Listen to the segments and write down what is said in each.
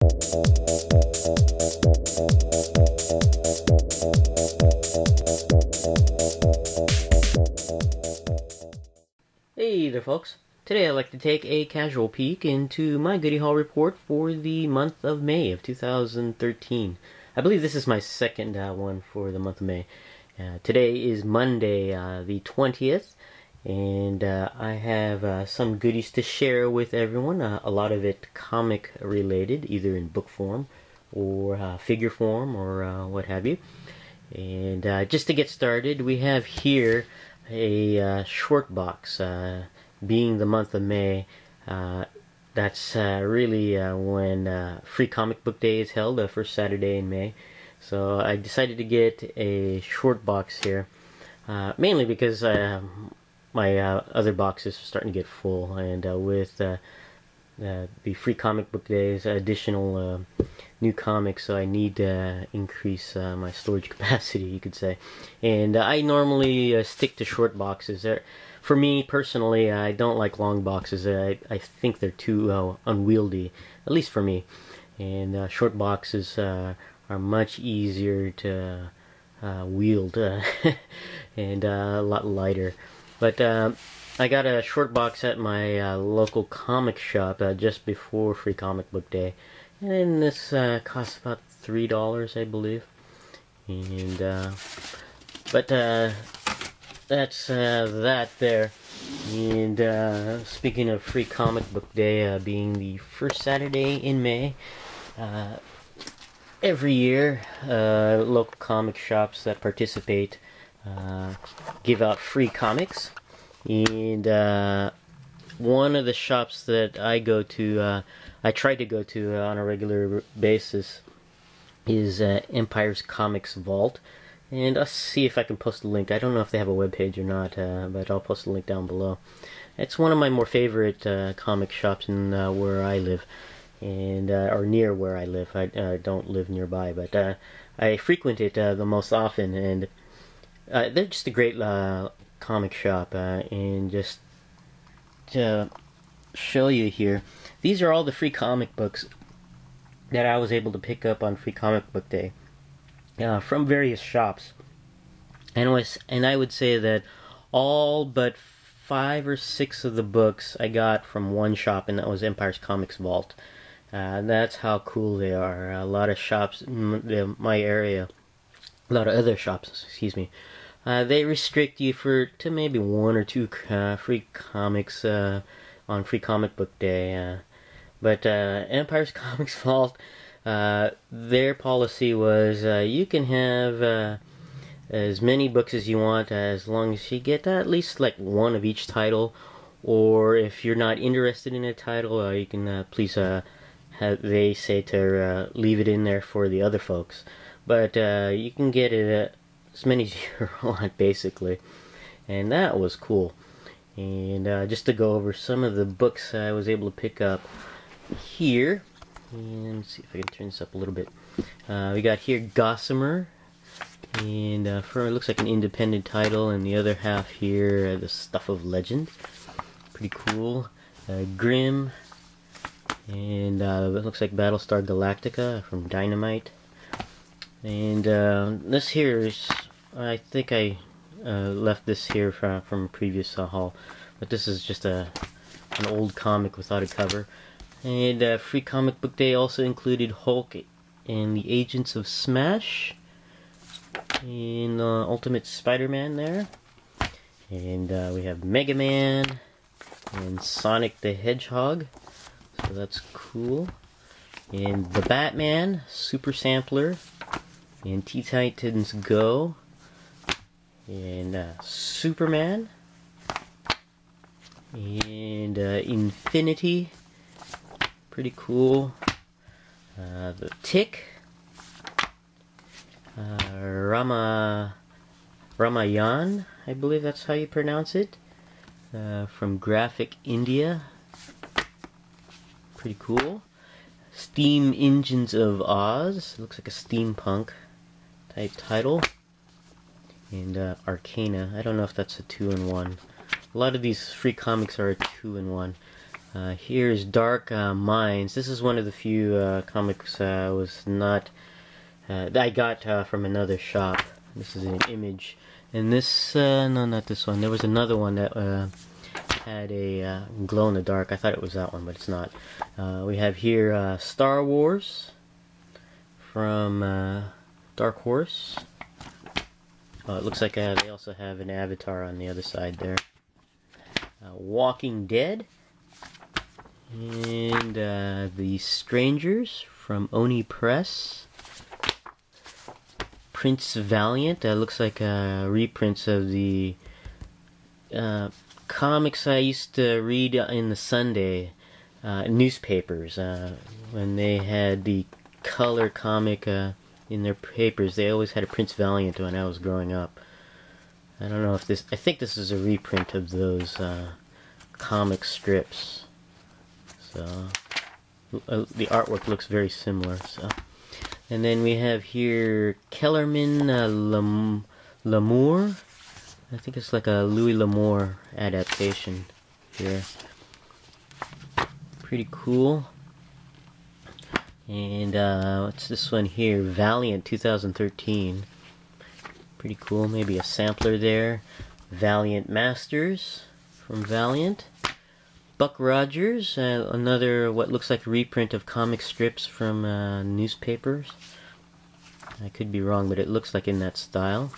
Hey there folks. Today I'd like to take a casual peek into my goodie haul report for the month of May of 2013. I believe this is my second uh, one for the month of May. Uh, today is Monday uh, the 20th and uh, I have uh, some goodies to share with everyone. Uh, a lot of it comic related, either in book form or figure form or what have you. And just to get started, we have here a uh, short box. Uh, being the month of May, uh, that's uh, really uh, when uh, Free Comic Book Day is held, the first Saturday in May. So I decided to get a short box here, mainly because my other boxes are starting to get full, and with the Free Comic Book Days additional new comics, so I need to increase uh, my storage capacity, you could say. And uh, I normally uh, stick to short boxes. They're, for me personally, I don't like long boxes. I, I think they're too uh, unwieldy, at least for me. And uh, short boxes uh, are much easier to wield and a lot lighter. But I got a short box at my local comic shop just before Free Comic Book Day and this uh, costs about three dollars, I believe. And uh, but uh, that's uh, that there. And uh, speaking of Free Comic Book Day uh, being the first Saturday in May, every year local comic shops that participate give out free comics. And one of the shops that I go to I try to go to uh, on a regular basis is uh, Empire's Comics Vault. And I'll see if I can post a link. I don't know if they have a web page or not, uh, but I'll post a link down below. It's one of my more favorite uh, comic shops in uh, where I live, and uh, or near where I live. I don't live nearby, but I frequent it the most often, and they're just a great comic shop. and just to show you here, these are all the free comic books that I was able to pick up on Free Comic Book Day uh, from various shops. And was and I would say that all but five or six of the books I got from one shop, and that was Empire's Comics Vault. Uh, that's how cool they are. A lot of shops in my area, a lot of other shops, excuse me, uh, they restrict you for to maybe one or two uh, free comics uh, on Free Comic Book Day. Uh, but uh, Empire's Comics Vault, uh, their policy was you can have as many books as you want as long as you get at least like one of each title. Or if you're not interested in a title, you can please have they say to leave it in there for the other folks. But you can get it as many as you want, basically. And that was cool. And just to go over some of the books I was able to pick up here, and see if I can turn this up a little bit. Uh, we got here Gossamer, and uh, for it looks like an independent title, and the other half here, uh, the Stuff of Legend. Pretty cool. Uh, Grimm, and uh, it looks like Battlestar Galactica from Dynamite. And uh, this here is, I think I left this here from from a previous haul, but this is just a an old comic without a cover. And uh, Free Comic Book Day also included Hulk and the Agents of Smash. And uh, Ultimate Spider-Man there. And uh, we have Mega Man and Sonic the Hedgehog. So that's cool. And the Batman, Super Sampler, and Teen Titans Go, and uh, Superman, and uh, Infinity, pretty cool. Uh, the Tick, uh, Rama Ramayan, I believe that's how you pronounce it, uh, from Graphic India. Pretty cool. Steam Engines of Oz, looks like a steampunk type title. And uh, Arcana, I don't know if that's a two in one. A lot of these free comics are a two in one. Uh, here's Dark uh, Minds. This is one of the few uh, comics I was not that I got from another shop. This is an image, and this no, not this one. There was another one that had a uh, glow in the dark. I thought it was that one, but it's not. Uh, we have here uh, Star Wars from uh, Dark Horse. Oh, it looks like uh, they also have an Avatar on the other side there. Uh, Walking Dead. And The Strangers from Oni Press. Prince Valiant. That looks like a reprint of the comics I used to read in the Sunday uh, newspapers uh, when they had the color comic uh, in their papers. They always had a Prince Valiant when I was growing up. I don't know if this. I think this is a reprint of those uh, comic strips. So uh, the artwork looks very similar. So, and then we have here Kellerman uh, Lamour I think it's like a Louis L'Amour adaptation here. Pretty cool. And uh, what's this one here? Valiant 2013. Pretty cool. Maybe a sampler there. Valiant Masters from Valiant. Buck Rogers, uh, another what looks like a reprint of comic strips from uh, newspapers. I could be wrong, but it looks like in that style.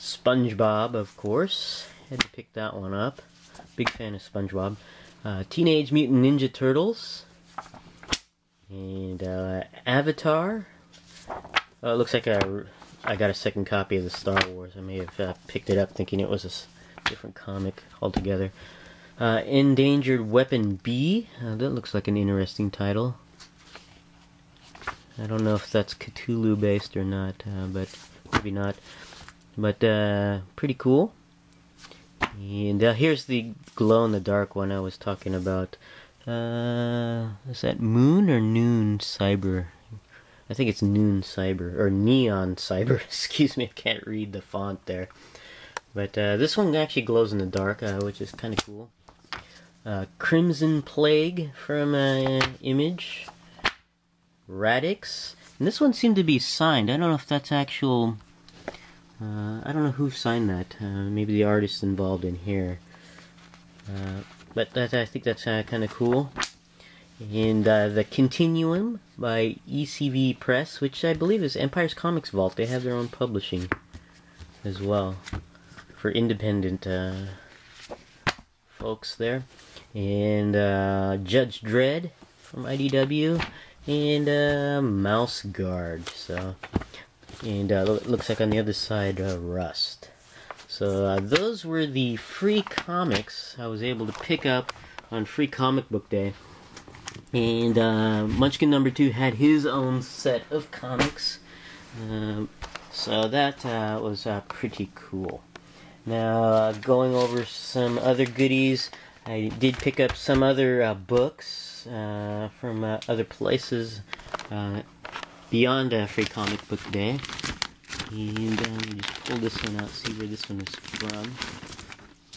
SpongeBob, of course. Had to pick that one up. Big fan of SpongeBob. Uh, Teenage Mutant Ninja Turtles. And uh, Avatar. Oh, it looks like I, I got a second copy of the Star Wars. I may have uh, picked it up thinking it was a different comic altogether. Uh, Endangered Weapon B. Uh, that looks like an interesting title. I don't know if that's Cthulhu based or not, uh, but maybe not. But uh, pretty cool. And here's the glow in the dark one I was talking about. Uh, is that Moon or Noon Cyber? I think it's Noon Cyber or Neon Cyber. Excuse me, I can't read the font there. But uh, this one actually glows in the dark, uh, which is kind of cool. Uh, Crimson Plague from uh, Image. Radix. And this one seemed to be signed. I don't know if that's actual uh, I don't know who signed that. Uh, maybe the artist involved in here. Uh, but that, I think that's uh, kind of cool. And uh, the Continuum by ECV Press, which I believe is Empire's Comics Vault. They have their own publishing as well for independent uh, folks there. And Judge Dredd from IDW and Mouse Guard. So and uh, looks like on the other side uh, rust so uh, those were the free comics I was able to pick up on free comic book day. And uh, Munchkin number two had his own set of comics. Um, so that uh, was uh, pretty cool. Now going over some other goodies I did pick up some other books from other places beyond free comic book day. And let just pull this one out, see where this one is from.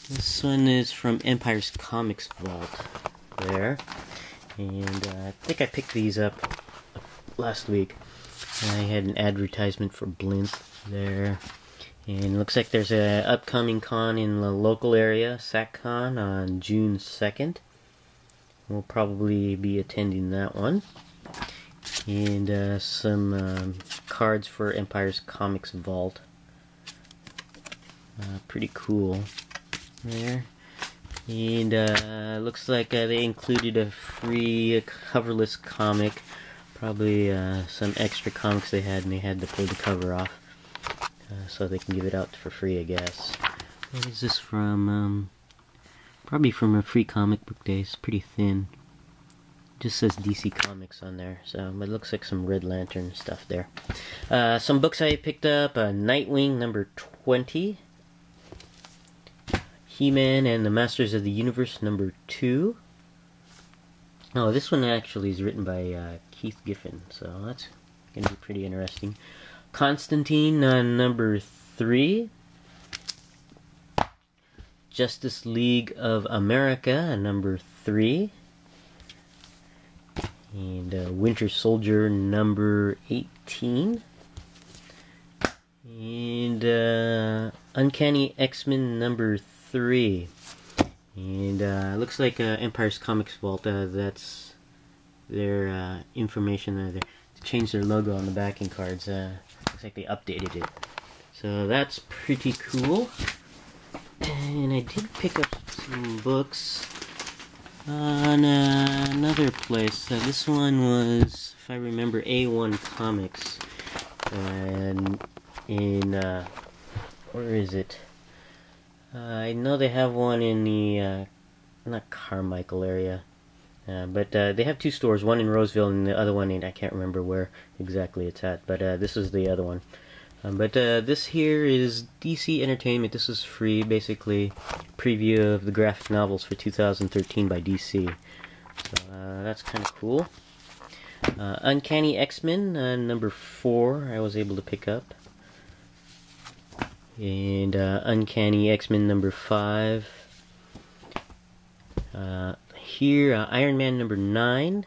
This one is from Empire's Comics Vault. There. And uh, I think I picked these up last week. I had an advertisement for Blinth there. And looks like there's an upcoming con in the local area, SacCon, on June 2nd. We'll probably be attending that one and uh, some um, cards for Empire's Comics Vault. Uh, pretty cool there. And uh, looks like uh, they included a free coverless comic. Probably uh, some extra comics they had, and they had to pull the cover off. Uh, so they can give it out for free, I guess. What is this from? Um, probably from a free comic book day. It's pretty thin just says DC Comics on there, so it looks like some Red Lantern stuff there. Uh, some books I picked up: uh, Nightwing number twenty, He-Man and the Masters of the Universe number two. Oh, this one actually is written by uh, Keith Giffen, so that's gonna be pretty interesting. Constantine uh, number three. Justice League of America number 3. And uh, Winter Soldier number 18. And uh, Uncanny X-Men number 3. And uh, looks like uh, Empire's Comics Vault, uh, that's their uh, information. Uh, they changed their logo on the backing cards. Looks like they updated it. So that's pretty cool. And I did pick up some books on uh, another place. Uh, this one was, if I remember, A1 Comics. And in, uh, where is it? Uh, I know they have one in the, uh, not Carmichael area. Uh, but they have two stores, one in Roseville and the other one in, I can't remember where exactly it's at, but this is the other one. Um, but uh, this here is DC Entertainment. This is free, basically, preview of the graphic novels for 2013 by DC. So uh, that's kind of cool. Uncanny X-Men, number 4, I was able to pick up. And Uncanny X-Men number 5 here uh, Iron Man number 9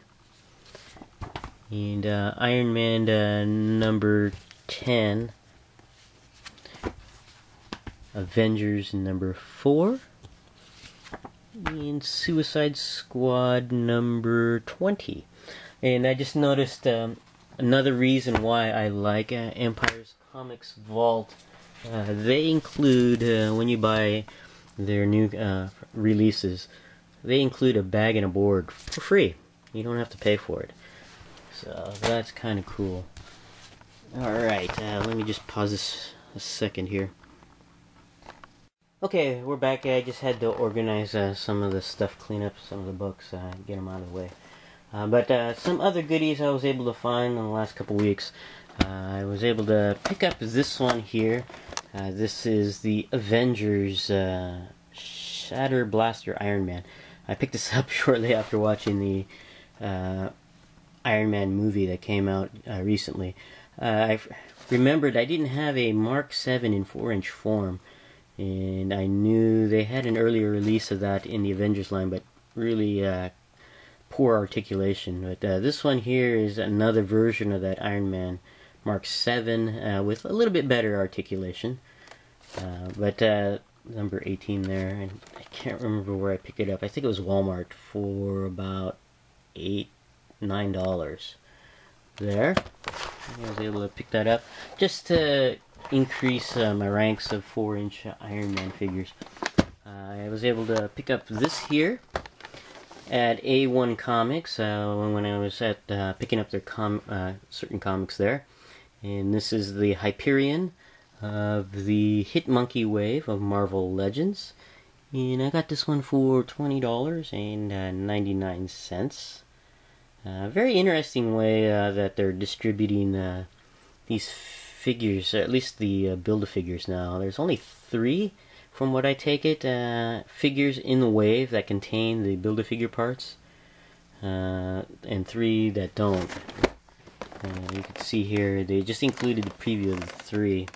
and uh, Iron Man uh, number 10 Avengers number 4 and Suicide Squad number 20 and I just noticed um, another reason why I like uh, Empire's Comics Vault uh, they include uh, when you buy their new releases they include a bag and a board for free. You don't have to pay for it. So that's kind of cool. Alright, uh, let me just pause this a second here. Okay, we're back. I just had to organize uh, some of the stuff, clean up some of the books, uh, get them out of the way. Uh, but uh, some other goodies I was able to find in the last couple weeks. Uh, I was able to pick up this one here. this is the Avengers Shatter Blaster Iron Man. I picked this up shortly after watching the uh, Iron Man movie that came out uh, recently. Uh, I remembered I didn't have a Mark 7 in 4 inch form, and I knew they had an earlier release of that in the Avengers line, but really uh, poor articulation. But uh, this one here is another version of that Iron Man Mark 7 uh, with a little bit better articulation. but number 18 there, and I can't remember where I picked it up. I think it was Walmart for about eight, nine dollars. There, I was able to pick that up just to increase uh, my ranks of four-inch Iron Man figures. Uh, I was able to pick up this here at A1 Comics uh, when I was at uh, picking up their com uh, certain comics there, and this is the Hyperion of the Hit Monkey wave of Marvel Legends. And I got this one for $20.99. A uh, very interesting way uh, that they're distributing uh, these figures, at least the uh, Build-A-Figures now. There's only three, from what I take it, uh, figures in the wave that contain the Build-A-Figure parts. Uh, and three that don't. you can see here, they just included the preview of the three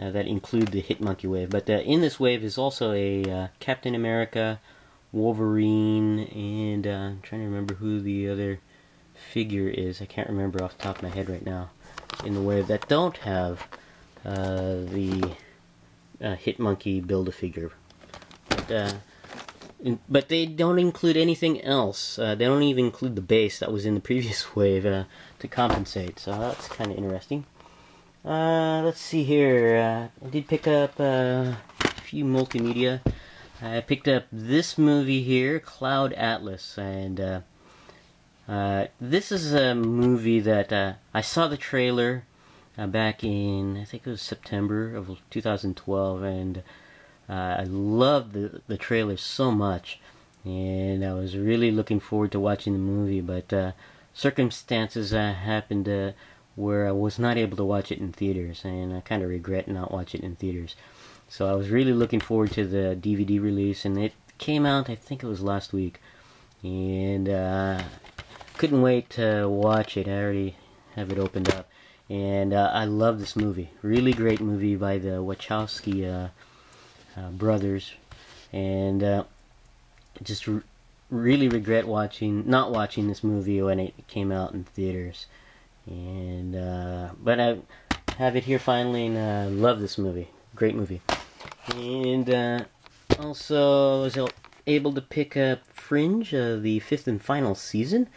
uh, that include the Hit Monkey wave. But uh, in this wave is also a uh, Captain America, Wolverine, and uh, I'm trying to remember who the other figure is. I can't remember off the top of my head right now. In the wave that don't have uh, the uh, Hit Monkey Build-A-Figure. But, in, but they don't include anything else. they don't even include the base that was in the previous wave to compensate. So that's kind of interesting. Uh, let's see here. Uh, I did pick up uh, a few multimedia. I picked up this movie here, Cloud Atlas, and uh, uh, this is a movie that uh, I saw the trailer back in I think it was September of 2012, and I loved the the trailer so much, and I was really looking forward to watching the movie, but circumstances happened where I was not able to watch it in theaters, and I kind of regret not watching it in theaters. So I was really looking forward to the DVD release, and it came out, I think it was last week, and uh, couldn't wait to watch it. I already have it opened up, and uh, I love this movie. Really great movie by the Wachowski uh, uh brothers, and uh, just really regret watching, not watching this movie when it came out in theaters. And, uh, but I have it here finally and uh, love this movie. Great movie. And, also was able to pick up Fringe, uh, the fifth and final season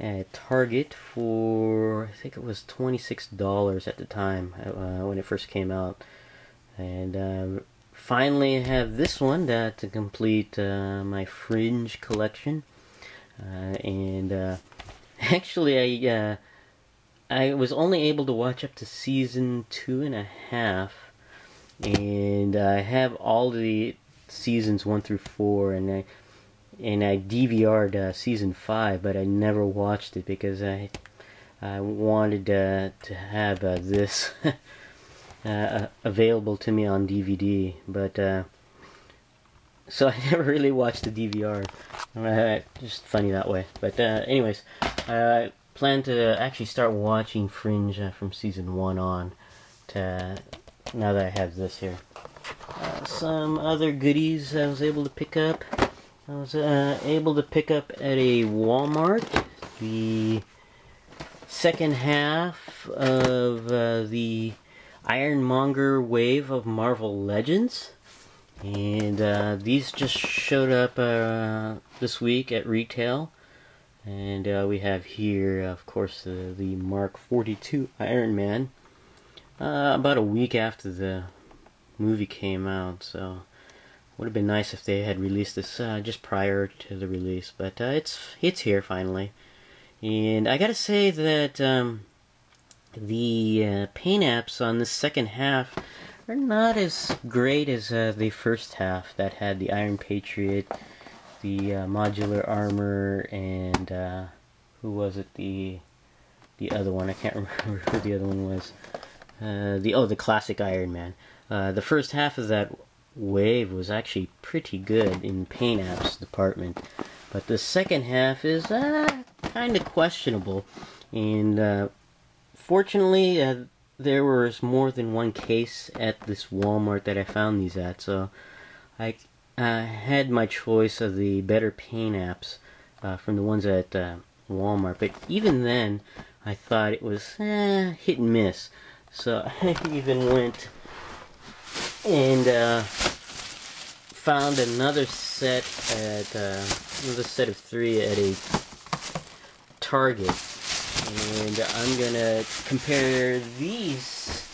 at Target for I think it was twenty six dollars at the time uh, when it first came out, and uh, finally have this one that to complete uh, my Fringe collection, uh, and uh, actually I uh, I was only able to watch up to season two and a half, and I have all the seasons one through four, and I and I DVR'd uh, season five, but I never watched it because I I wanted uh, to have uh, this uh, available to me on DVD, but uh, so I never really watched the DVR. Uh, just funny that way. But anyways, I plan to actually start watching Fringe from season one on. To now that I have this here. some other goodies I was able to pick up. I was uh, able to pick up at a Walmart the second half of uh, the Ironmonger wave of Marvel Legends. And uh, these just showed up uh, this week at retail. And uh, we have here, of course, the Mark 42 Iron Man. Uh, about a week after the movie came out, so would have been nice if they had released this uh, just prior to the release, but uh, it's it's here finally. And I gotta say that um, the uh, paint apps on the second half are not as great as uh, the first half that had the Iron Patriot, the uh, modular armor, and uh, who was it? The the other one I can't remember who the other one was. the oh the classic Iron Man. the first half of that wave was actually pretty good in paint apps department. But the second half is uh, kind of questionable. And uh, fortunately, uh, there was more than one case at this Walmart that I found these at. So I had my choice of the better paint apps uh, from the ones at uh, Walmart. But even then, I thought it was eh, hit and miss. So I even went and uh, found another set at uh, another set of three at a Target, and I'm gonna compare these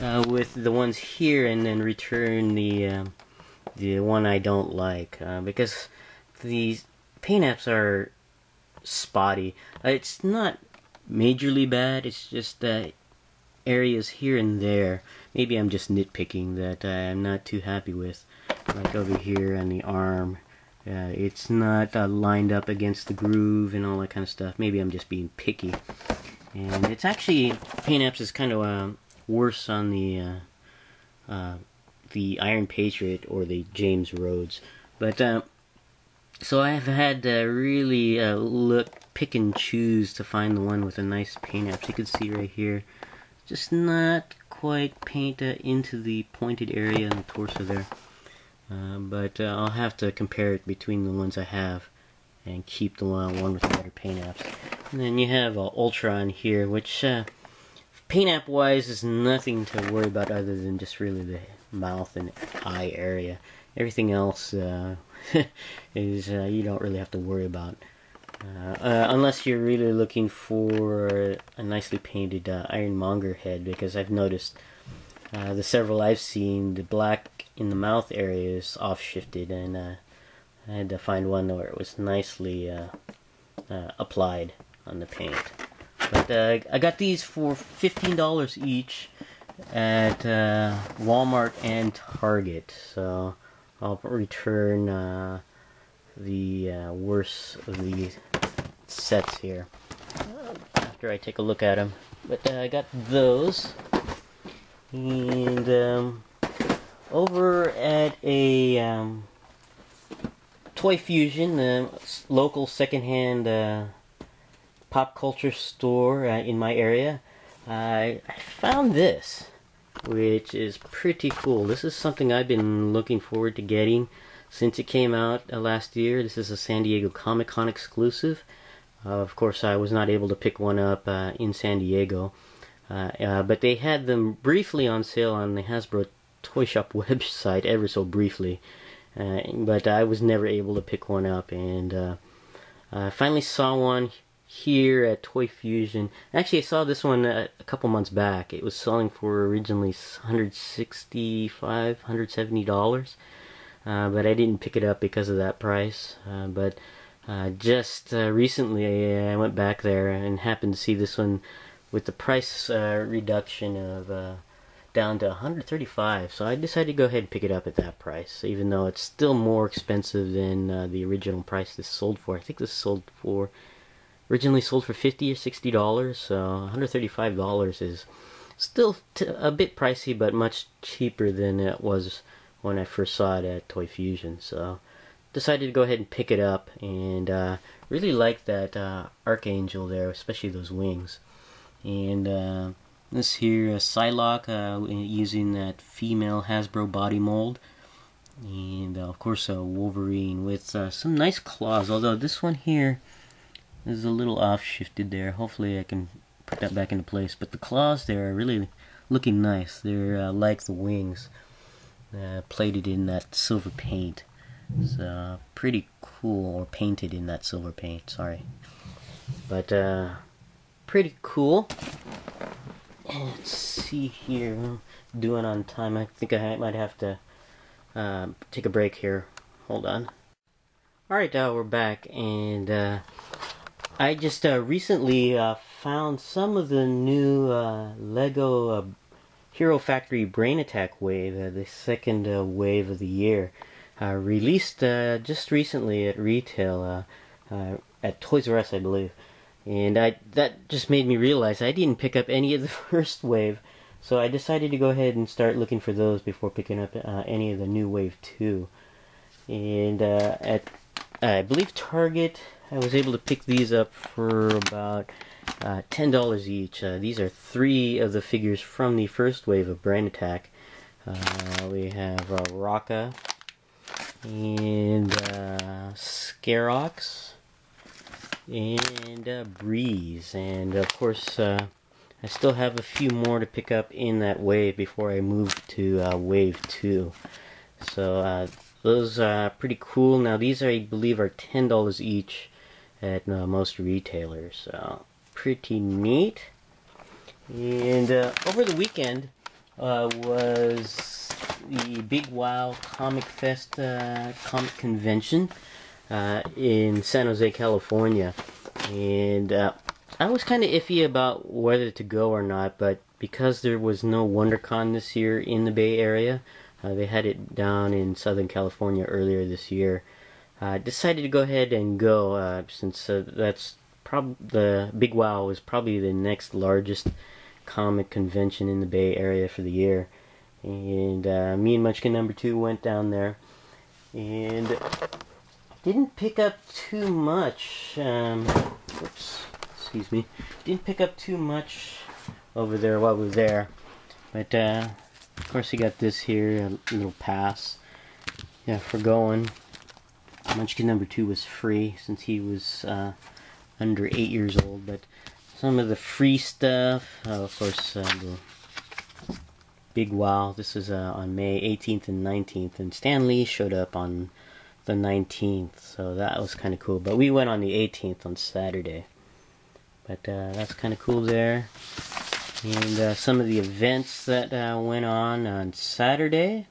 uh, with the ones here, and then return the um, the one I don't like uh, because these paint apps are spotty. Uh, it's not majorly bad. It's just that areas here and there. Maybe I'm just nitpicking that I'm not too happy with like over here on the arm. Uh, it's not uh, lined up against the groove and all that kind of stuff. Maybe I'm just being picky. And it's actually paint apps is kind of uh, worse on the uh, uh, the Iron Patriot or the James Rhodes. But uh, so I've had to really look pick and choose to find the one with a nice paint apps you can see right here just not quite paint into the pointed area in the torso there uh, but uh, I'll have to compare it between the ones I have and keep the one, one with the better paint apps. And then you have uh, Ultron here, which uh, paint app wise is nothing to worry about other than just really the mouth and eye area. Everything else uh, is uh, you don't really have to worry about. unless you're really looking for a nicely painted Ironmonger head, because I've noticed the several I've seen, the black in the mouth area is off shifted and uh, I had to find one where it was nicely uh, uh, applied on the paint. But uh, I got these for $15 each at uh, Walmart and Target. So I'll return uh, the worst of the sets here after I take a look at them. But I got those. And um, over at a um, Toy Fusion, the local secondhand uh, pop culture store uh, in my area, I, I found this, which is pretty cool. This is something I've been looking forward to getting since it came out uh, last year. This is a San Diego Comic Con exclusive. Of course, I was not able to pick one up uh, in San Diego, uh, uh, but they had them briefly on sale on the Hasbro Toy Shop website, ever so briefly. Uh, but I was never able to pick one up, and I finally saw one here at Toy Fusion. Actually, I saw this one a, a couple months back. It was selling for originally 165 $170, uh, but I didn't pick it up because of that price. Uh, but uh, just uh, recently, I went back there and happened to see this one with the price uh, reduction of uh, down to 135 so I decided to go ahead and pick it up at that price even though it's still more expensive than uh, the original price this sold for. I think this sold for originally sold for 50 or 60 dollars so 135 dollars is still a bit pricey but much cheaper than it was when I first saw it at Toy Fusion so decided to go ahead and pick it up and uh, really like that uh, Archangel there especially those wings. And uh, this here a Psylocke uh, using that female Hasbro body mold. And uh, of course a Wolverine with uh, some nice claws although this one here is a little off shifted there. Hopefully I can put that back into place. But the claws there are really looking nice. They're uh, like the wings uh, plated in that silver paint. It's uh, pretty cool or painted in that silver paint sorry. But uh, pretty cool let's see here. Doing on time. I think I might have to uh, take a break here. Hold on. Alright now we're back and uh, I just uh, recently uh, found some of the new uh, Lego uh, Hero Factory Brain Attack wave, uh, the second uh, wave of the year, released just recently at retail at Toys R Us, I believe. And I that just made me realize I didn't pick up any of the first wave, so I decided to go ahead and start looking for those before picking up any of the new wave two. And at I believe Target I was able to pick these up for about uh, $10 each. Uh, these are three of the figures from the first wave of Brain Attack. Uh, we have uh, Rocka and uh, Scarox and uh, Breez. And of course, uh, I still have a few more to pick up in that wave before I move to wave 2. So those are pretty cool. Now these I believe are $10 each at uh, most retailers. So pretty neat. And uh, over the weekend uh, was the Big Wow Comic Fest uh, comic convention uh, in San Jose, California, and uh, I was kind of iffy about whether to go or not, but because there was no WonderCon this year in the Bay Area, they had it down in Southern California earlier this year. Uh, decided to go ahead and go uh, since uh, that's prob the Big Wow is probably the next largest comic convention in the Bay Area for the year. And uh, me and Munchkin number two went down there. And didn't pick up too much. Um, oops, excuse me. Didn't pick up too much over there while we were there. But uh, of course, you got this here, a little pass. Yeah, for going. Munchkin number two was free since he was uh, under eight years old. But some of the free stuff, uh, of course, uh, the Big Wow. This is uh, on May 18th and 19th, and Stan Lee showed up on the 19th, so that was kind of cool. But we went on the 18th on Saturday. But uh, that's kind of cool there. And uh, some of the events that went on on Saturday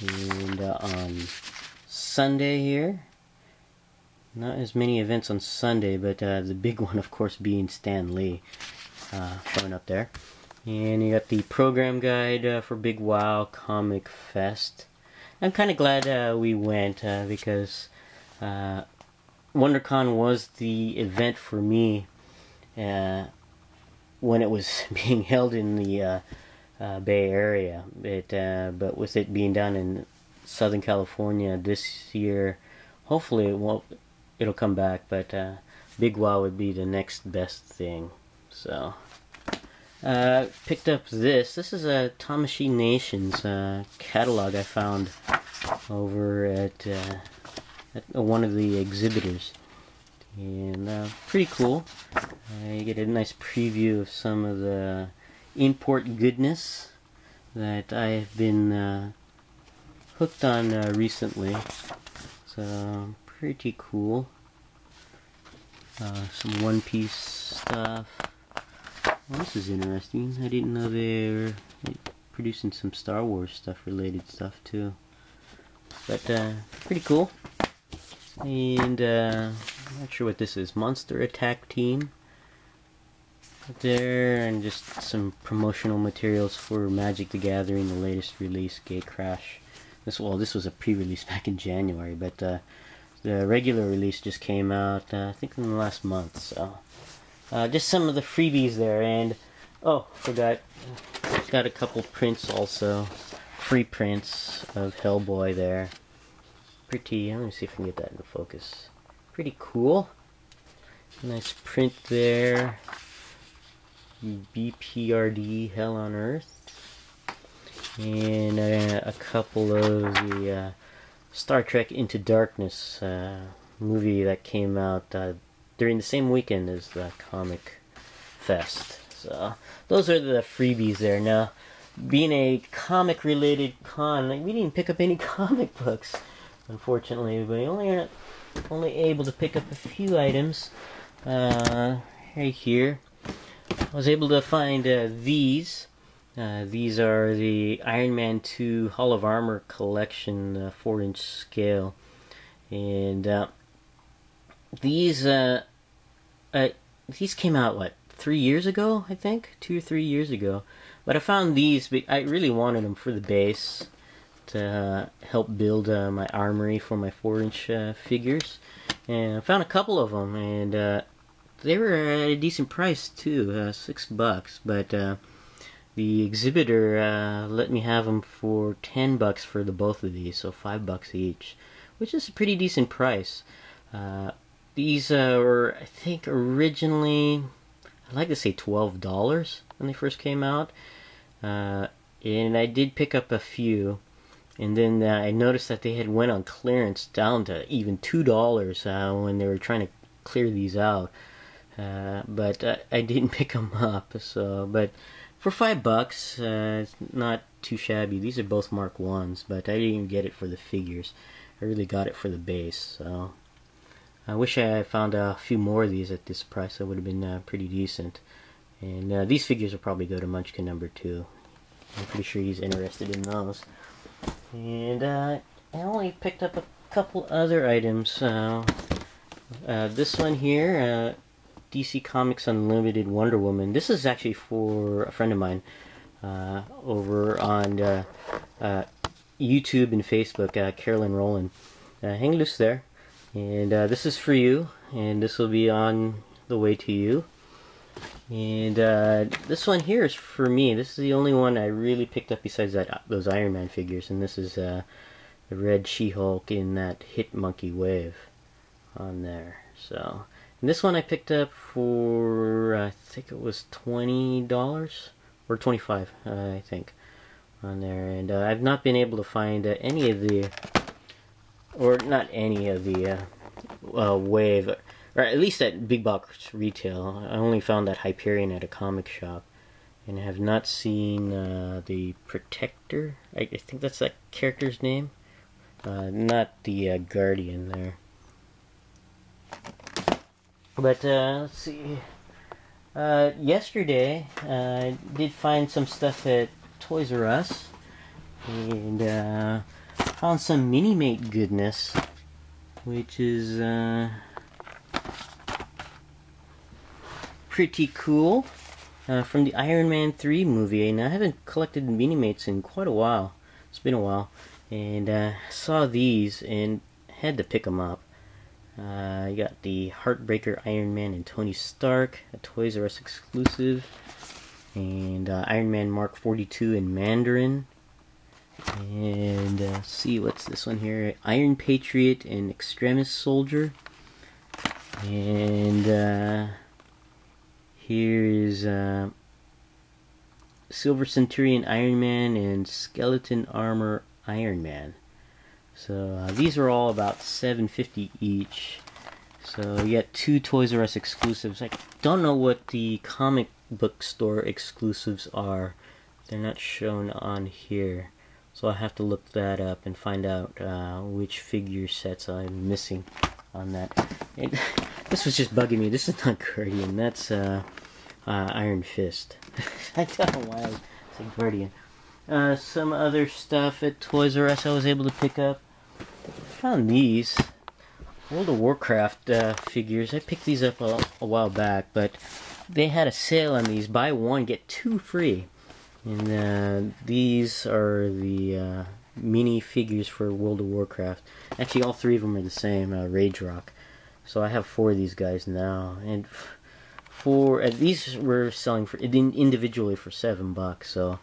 and uh, on Sunday here. Not as many events on Sunday, but uh, the big one, of course, being Stan Lee uh, showing up there. And you got the program guide uh, for Big Wow Comic Fest. I'm kind of glad uh, we went uh, because uh, WonderCon was the event for me when it was being held in the Bay Area. It, but with it being done in Southern California this year. Hopefully it won't. It'll come back, but uh, Big Wow would be the next best thing. So, uh, picked up this. This is a Tamashii Nations uh, catalog I found over at, uh, at one of the exhibitors. And uh, pretty cool. You get a nice preview of some of the import goodness that I've been uh, hooked on uh, recently. So, pretty cool. Some One Piece stuff. Well, this is interesting. I didn't know they were producing some Star Wars stuff related stuff too. But uh, pretty cool. And uh, I'm not sure what this is. Monster Attack Team. There and just some promotional materials for Magic the Gathering, the latest release, Gatecrash. This well, this was a pre-release back in January, but uh, the regular release just came out, uh, I think, in the last month. So, uh, just some of the freebies there, and oh, forgot, got a couple prints also, free prints of Hellboy there. Pretty. Let me see if I can get that into focus. Pretty cool. Nice print there. BPRD Hell on Earth. And uh, a couple of the uh, Star Trek Into Darkness uh, movie that came out uh, during the same weekend as the Comic Fest. So those are the freebies there. Now, being a comic related con, like, we didn't pick up any comic books, unfortunately. We only are only able to pick up a few items uh, right here. I was able to find uh, these. Uh, these are the Iron Man 2 Hall of Armor collection, uh, 4 inch scale. And uh, these uh, uh, these came out, what, three years ago, I think? Two or three years ago. But I found these, I really wanted them for the base to help build my armory for my 4 inch figures. And I found a couple of them, and they were at a decent price too, uh, six bucks. But uh, the exhibitor uh, let me have them for ten bucks for the both of these, so five bucks each, which is a pretty decent price. Uh, these uh, were, I think, originally, I'd like to say twelve dollars when they first came out, uh, and I did pick up a few. And then I noticed that they had went on clearance down to even two dollars when they were trying to clear these out. Uh, but I, I, didn't pick them up. So, but for five bucks, uh, it's not too shabby. These are both Mark ones, but I didn't even get it for the figures. I really got it for the base. So, I wish I found a few more of these at this price. That would have been uh, pretty decent. And uh, these figures will probably go to Munchkin number two. I'm pretty sure he's interested in those. And uh, I only picked up a couple other items. Uh, this one here DC Comics Unlimited Wonder Woman. This is actually for a friend of mine uh, over on uh, uh, YouTube and Facebook, uh, Carolyn Roland. Uh, hang loose there. And uh, this is for you, and this will be on the way to you. And this one here is for me. This is the only one I really picked up besides that those Iron Man figures, and this is the red She-Hulk in that Hit Monkey wave on there. So and this one I picked up for, I think it was $20 or 25 uh, I think, on there. And uh, I've not been able to find uh, any of the, or not any of the uh, uh, Wave, or at least at big box retail. I only found that Hyperion at a comic shop. And have not seen uh, the Protector. I, I, think that's that character's name. not the Guardian there. But uh, let's see. Uh, yesterday, uh, I did find some stuff at Toys R Us, and uh, found some Mini Mate goodness, which is uh, pretty cool. Uh, from the Iron Man 3 movie, and I haven't collected Mini Mates in quite a while. It's been a while, and uh, saw these and had to pick them up. Uh, you got the Heartbreaker Iron Man and Tony Stark, a Toys R Us exclusive, and uh, Iron Man Mark 42 in Mandarin. And uh, see what's this one here? Iron Patriot and Extremis Soldier. And uh, here is uh, Silver Centurion Iron Man and Skeleton Armor Iron Man. So uh, these are all about 750 each. So you got two Toys R Us exclusives. I don't know what the comic book store exclusives are. They're not shown on here. So I have to look that up and find out uh, which figure sets I'm missing on that. It, this was just bugging me. This is not Guardian. That's uh, uh, Iron Fist. I don't know why I said Guardian. Uh, some other stuff at Toys R Us I was able to pick up. I found these. World of Warcraft uh, figures. I picked these up a, a, while back, but they had a sale on these. Buy one, get two free. And uh, these are the uh, mini figures for World of Warcraft. Actually, all three of them are the same, uh, Rage Rock. So I have four of these guys now. And for uh, these were selling for individually for seven bucks. So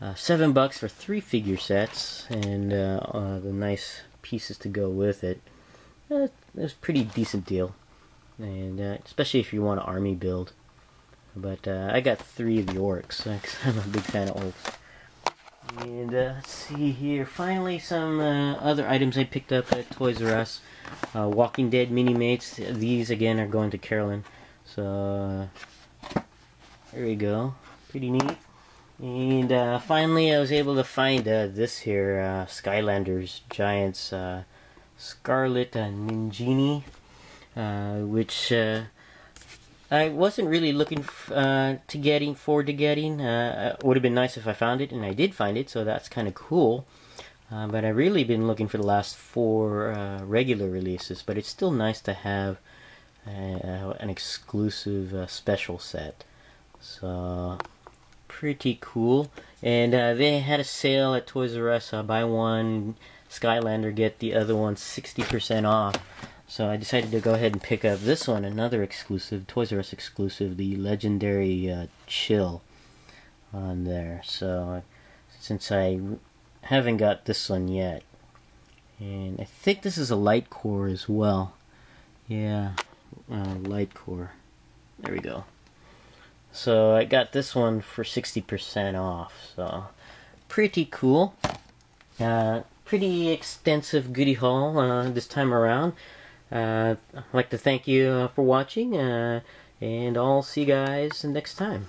uh, seven bucks for three figure sets and the nice pieces to go with it uh, it was a pretty decent deal, and uh, especially if you want an army build. But uh, I got three of the orcs because I'm a big fan of orcs. And uh, let's see here. Finally, some uh, other items I picked up at Toys R Us. Uh, Walking Dead mini mates. These again are going to Carolyn. So there we go. Pretty neat. And finally, I was able to find this here Skylanders Giants Scarlet uh, Ninjini, uh, which uh, I wasn't really looking uh, to getting forward to getting. Uh, would have been nice if I found it, and I did find it, so that's kind of cool. Uh, but I've really been looking for the last four uh, regular releases, but it's still nice to have an exclusive special set. So, pretty cool. And they had a sale at Toys R Us, buy one, Skylander get the other one 60% off. So I decided to go ahead and pick up this one, another exclusive, Toys R Us exclusive, the legendary uh, Chill on there. So since I haven't got this one yet, and I think this is a light core as well. Yeah, uh, light core. There we go. So I got this one for 60% off. So pretty cool. Uh, pretty extensive goodie haul uh, this time around. Uh, I'd like to thank you uh, for watching, uh, and I'll see you guys next time.